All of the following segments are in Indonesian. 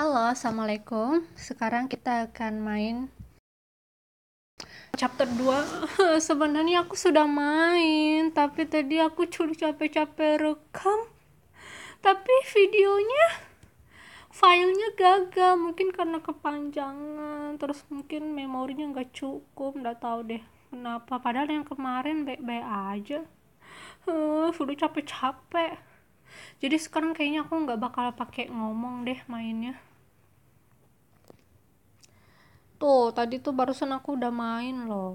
Halo, Assalamualaikum. Sekarang kita akan main chapter 2. Sebenarnya aku sudah main, tapi tadi aku curi capek-capek rekam. Tapi videonya filenya gagal, mungkin karena kepanjangan, terus mungkin memorinya nggak cukup, nggak tahu deh kenapa. Padahal yang kemarin baik-baik aja. Uh, sudah capek-capek. Jadi sekarang kayaknya aku nggak bakal pakai ngomong deh mainnya. Tuh, tadi tuh barusan aku udah main loh.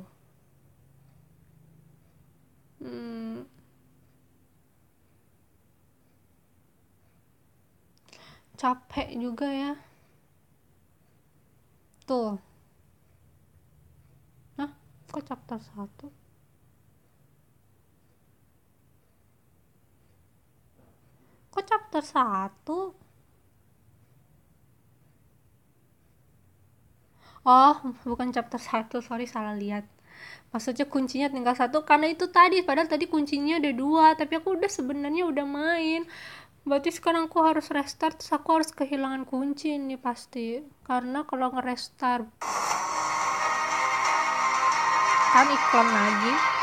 Hmm. Capek juga ya. Tuh. Nah, kok chapter 1? Kok chapter 1? Oh bukan chapter 1 sorry salah lihat. Maksudnya kuncinya tinggal satu karena itu tadi padahal tadi kuncinya ada dua tapi aku udah sebenarnya udah main. Berarti sekarang aku harus restart terus aku harus kehilangan kunci ini pasti. Karena kalau nge-restart kan iklan lagi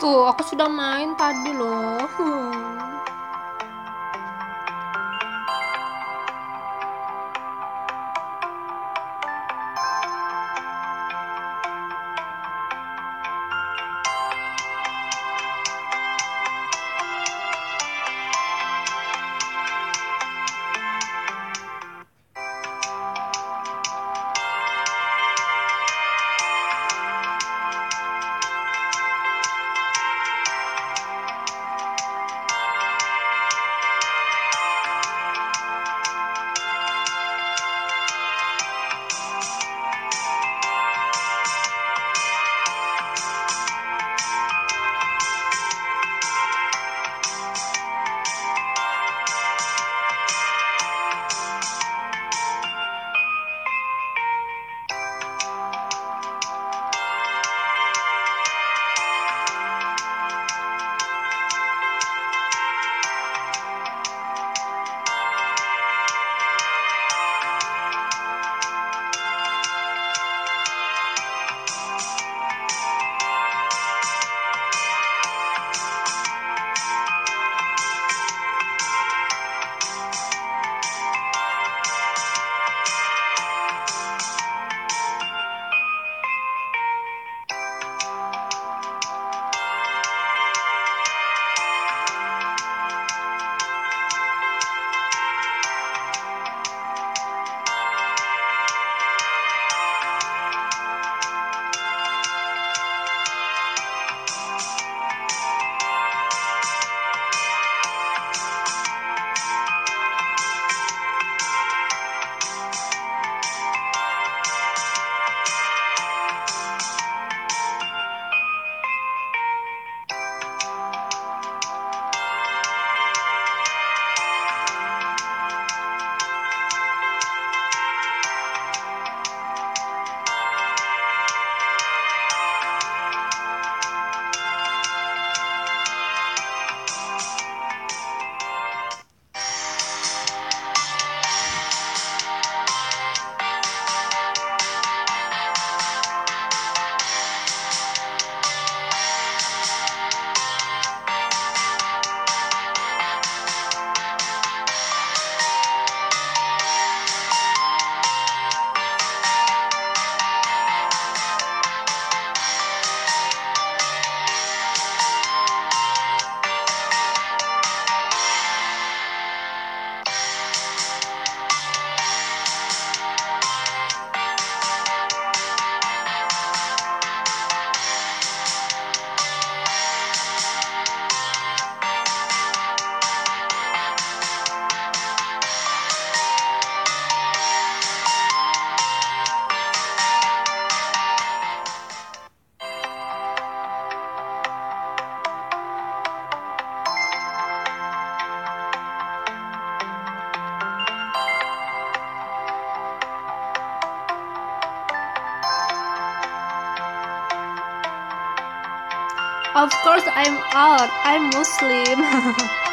Tuh, aku sudah main tadi loh. Hmm. Of course I'm out. I'm Muslim.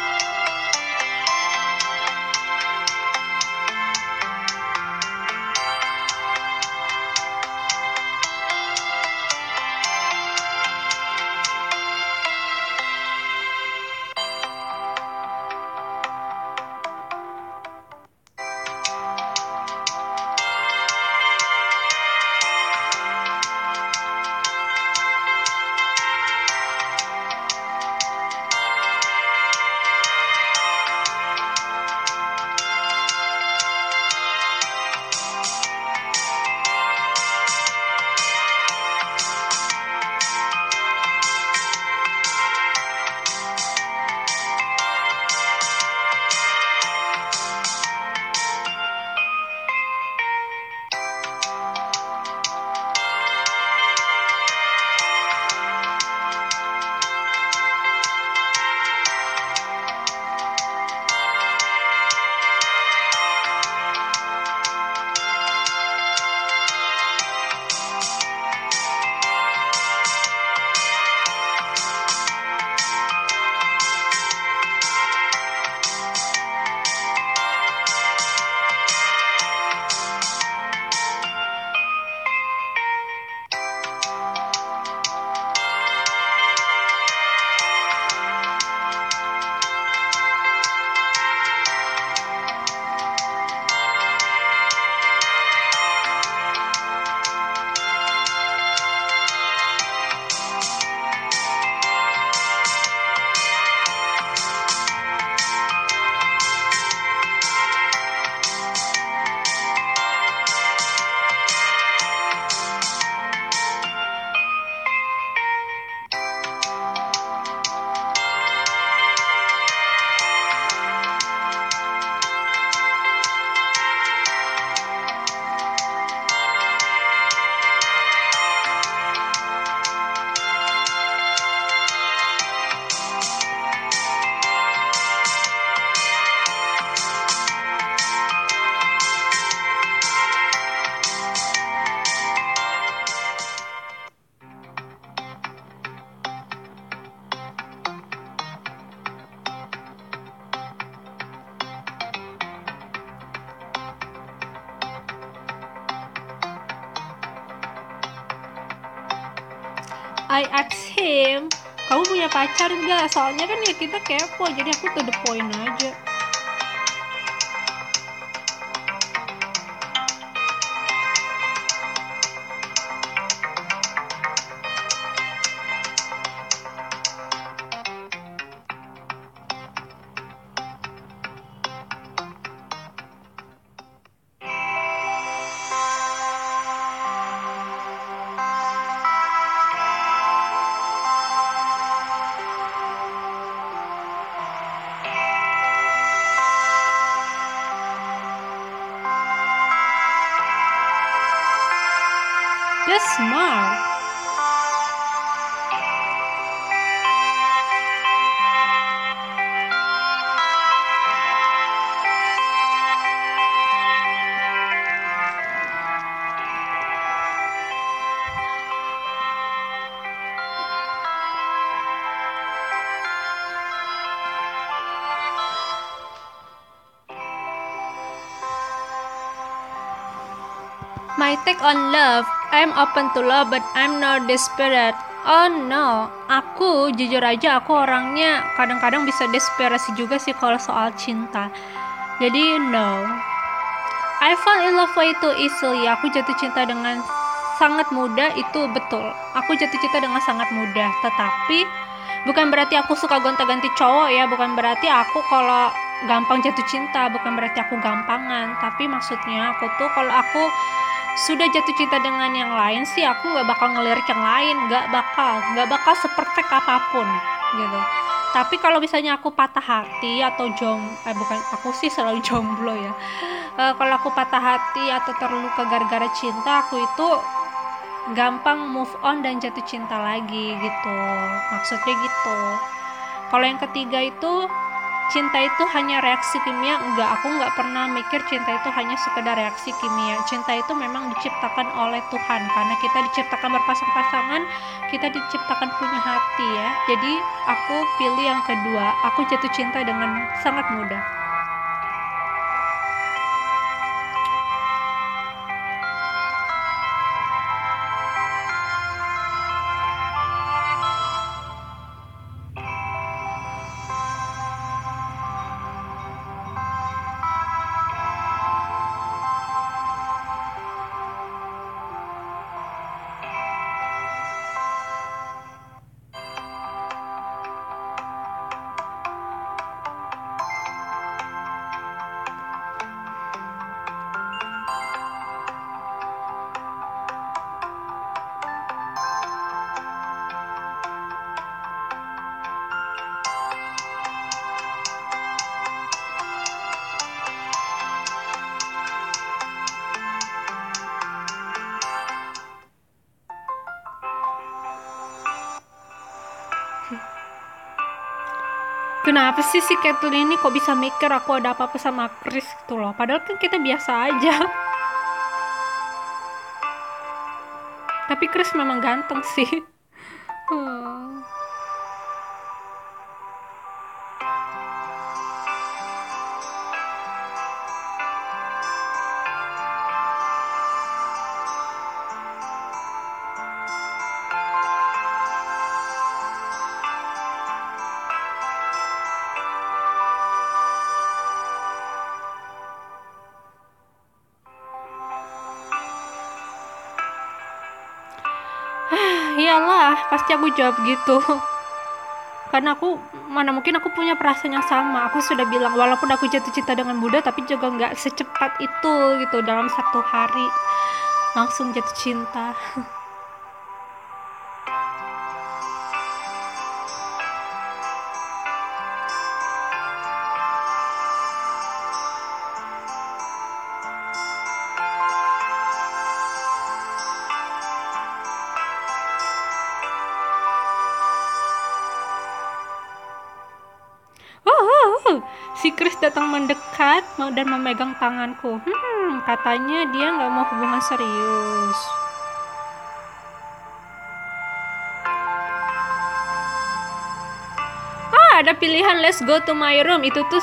I asked him kamu punya pacar gak? Soalnya kan ya kita kepo jadi aku to the point aja My take on love. I'm open to love but I'm not desperate. Oh no, aku jujur aja aku orangnya kadang-kadang bisa desperasi juga sih kalau soal cinta. Jadi no. I fall in love way too easily. Aku jatuh cinta dengan sangat mudah itu betul. Aku jatuh cinta dengan sangat mudah. Tetapi bukan berarti aku suka gonta-ganti cowok ya. Bukan berarti aku kalau gampang jatuh cinta. Bukan berarti aku gampangan. Tapi maksudnya aku tuh kalau aku sudah jatuh cinta dengan yang lain sih aku nggak bakal ngelirik yang lain. Nggak bakal nggak bakal seperfect apa pun gitu. Tapi kalau misalnya aku patah hati atau jom eh bukan aku sih selalu jomblo ya. E, kalau aku patah hati atau terluka gara-gara cinta aku itu gampang move on dan jatuh cinta lagi gitu. Maksudnya gitu. Kalau yang ketiga itu cinta itu hanya reaksi kimia? Enggak aku nggak pernah mikir cinta itu hanya sekedar reaksi kimia. Cinta itu memang diciptakan oleh Tuhan. Karena kita diciptakan berpasang-pasangan kita diciptakan punya hati ya. Jadi aku pilih yang kedua. Aku jatuh cinta dengan sangat mudah kenapa sih si Kathleen ini kok bisa mikir aku ada apa-apa sama Chris gitu loh? Padahal kan kita biasa aja. Tapi Chris memang ganteng sih. Hmm. Iyalah pasti aku jawab gitu. Karena aku mana mungkin aku punya perasaan yang sama. Aku sudah bilang walaupun aku jatuh cinta dengan Buddha tapi juga nggak secepat itu gitu dalam satu hari. Langsung jatuh cinta si Chris datang mendekat dan memegang tanganku. Hmm, katanya dia nggak mau hubungan serius. Ah, ada pilihan let's go to my room. Itu tuh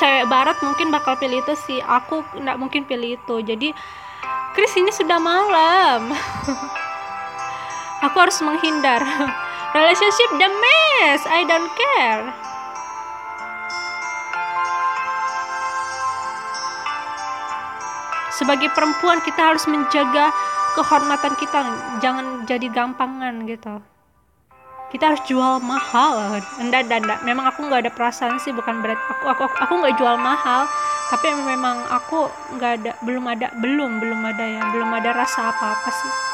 cewek barat mungkin bakal pilih itu sih. Aku nggak mungkin pilih itu. Jadi Chris ini sudah malam. Aku harus menghindar. Relationship the mess. I don't care. Sebagai perempuan kita harus menjaga kehormatan kita. Jangan jadi gampangan gitu. Kita harus jual mahal. Enggak enggak, enggak. memang aku nggak ada perasaan sih bukan berat. Aku aku aku nggak jual mahal. Tapi memang aku nggak ada belum ada belum belum ada ya. Belum ada rasa apa apa sih